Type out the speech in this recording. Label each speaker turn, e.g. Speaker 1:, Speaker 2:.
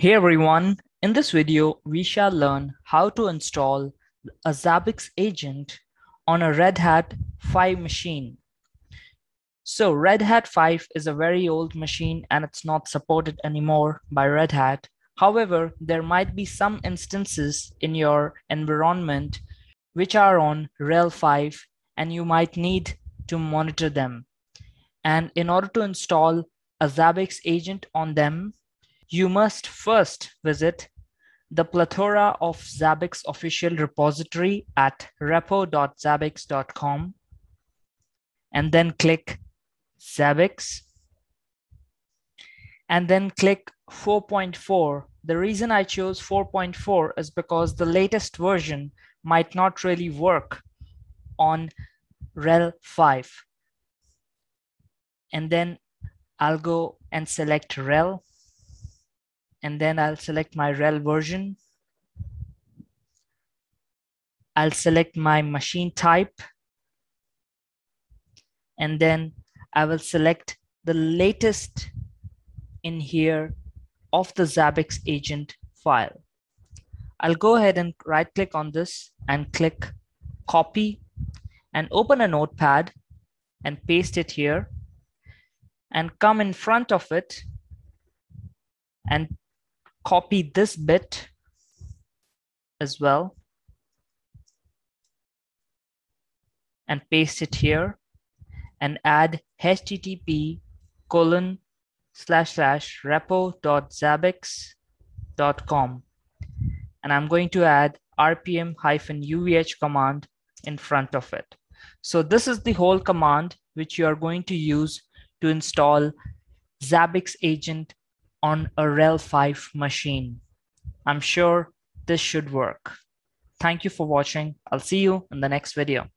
Speaker 1: Hey everyone, in this video, we shall learn how to install a Zabbix agent on a Red Hat 5 machine. So Red Hat 5 is a very old machine and it's not supported anymore by Red Hat. However, there might be some instances in your environment which are on RHEL 5 and you might need to monitor them. And in order to install a Zabbix agent on them, you must first visit the plethora of Zabbix official repository at repo.zabbix.com and then click Zabbix and then click 4.4. The reason I chose 4.4 is because the latest version might not really work on RHEL 5. And then I'll go and select RHEL and then I'll select my RHEL version. I'll select my machine type and then I will select the latest in here of the Zabbix agent file. I'll go ahead and right click on this and click copy and open a notepad and paste it here and come in front of it and copy this bit as well and paste it here and add http colon slash slash repo.zabbix.com and I'm going to add rpm hyphen uvh command in front of it. So this is the whole command which you are going to use to install Zabbix agent on a RHEL 5 machine. I'm sure this should work. Thank you for watching. I'll see you in the next video.